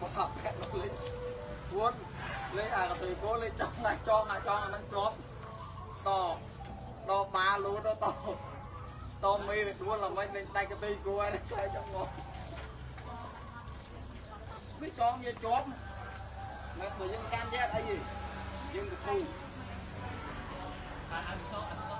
មកសាប់បែបនោះលេងពួនលេងអាកាហ្វេកូលេងចាំណាចងអាចងអានឹងគ្រាប់តតបាលូតតតមីវាដួលឡើងមិនលេងដាច់កាហ្វេគួរឲ្យឆែកចង់មកវាចងវាជាប់នៅព្រោះយើងកាន់យកអីយើងទៅធូរអត់អត់ឆ្លោះអត់ឆ្លោះ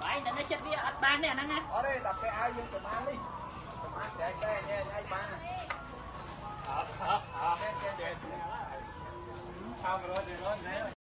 Đấy, nó chết bia ăn bán nè nè. Ở đây tập cái ai dùng cầm ăn đi. Cầm ăn để cái nha, hai ba. Hả hả hả. Cái cái để. Sao mà nó để nó nè.